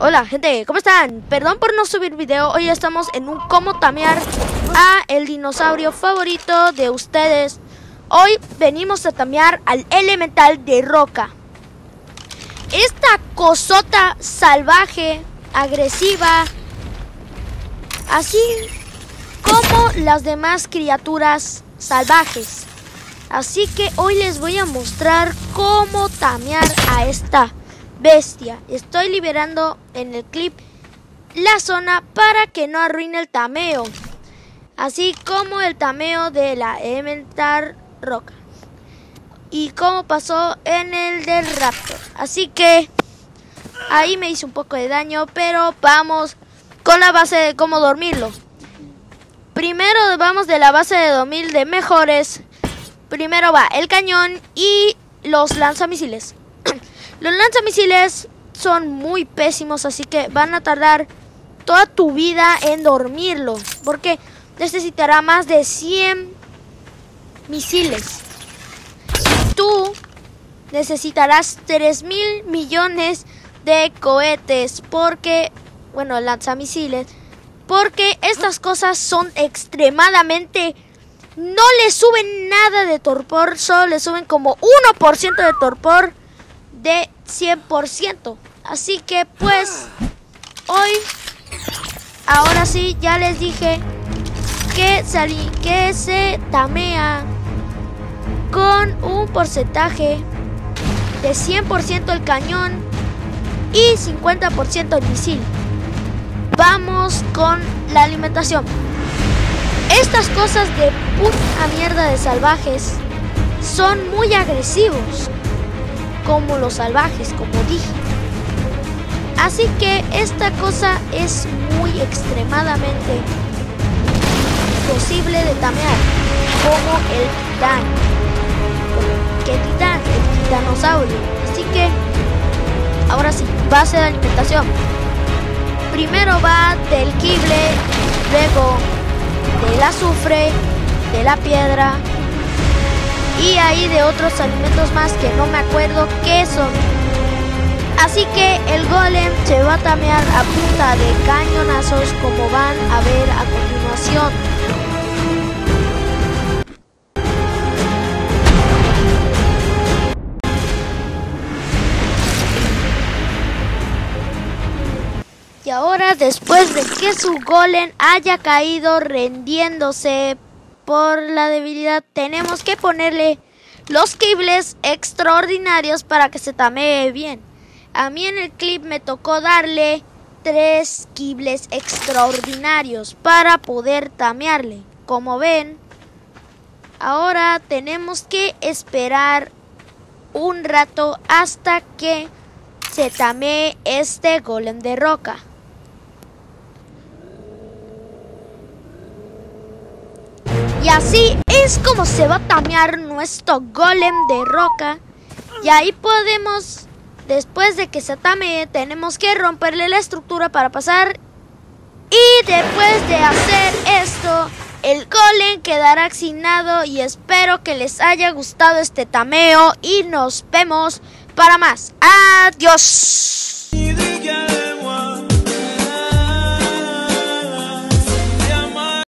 Hola gente, ¿cómo están? Perdón por no subir video, hoy estamos en un cómo tamear a el dinosaurio favorito de ustedes. Hoy venimos a tamear al elemental de roca. Esta cosota salvaje, agresiva, así como las demás criaturas salvajes. Así que hoy les voy a mostrar cómo tamear a esta bestia. Estoy liberando en el clip la zona para que no arruine el tameo. Así como el tameo de la elemental roca. Y como pasó en el del raptor. Así que ahí me hizo un poco de daño. Pero vamos con la base de cómo dormirlo. Primero vamos de la base de dormir de mejores. Primero va el cañón y los lanzamisiles. Los lanzamisiles son muy pésimos, así que van a tardar toda tu vida en dormirlo. Porque necesitará más de 100 misiles. Tú necesitarás 3 mil millones de cohetes. Porque, bueno, lanzamisiles porque estas cosas son extremadamente... No le suben nada de torpor, solo le suben como 1% de torpor de 100%. Así que pues hoy, ahora sí, ya les dije que, salí, que se tamea con un porcentaje de 100% el cañón y 50% el misil vamos con la alimentación. Estas cosas de puta mierda de salvajes son muy agresivos, como los salvajes, como dije. Así que esta cosa es muy extremadamente posible de tamear, como el titán. ¿Qué titán? El titanosaurio. Así que, ahora sí, base de alimentación. Primero va del kible, luego del azufre, de la piedra y ahí de otros alimentos más que no me acuerdo qué son. Así que el golem se va a tamear a punta de cañonazos como van a ver a continuación. Y ahora, después de que su golem haya caído rendiéndose por la debilidad, tenemos que ponerle los cables extraordinarios para que se tamee bien. A mí en el clip me tocó darle tres cables extraordinarios para poder tamearle. Como ven, ahora tenemos que esperar un rato hasta que se tamee este golem de roca. Y así es como se va a tamear nuestro golem de roca. Y ahí podemos, después de que se tamee, tenemos que romperle la estructura para pasar. Y después de hacer esto, el golem quedará asignado y espero que les haya gustado este tameo y nos vemos para más. Adiós.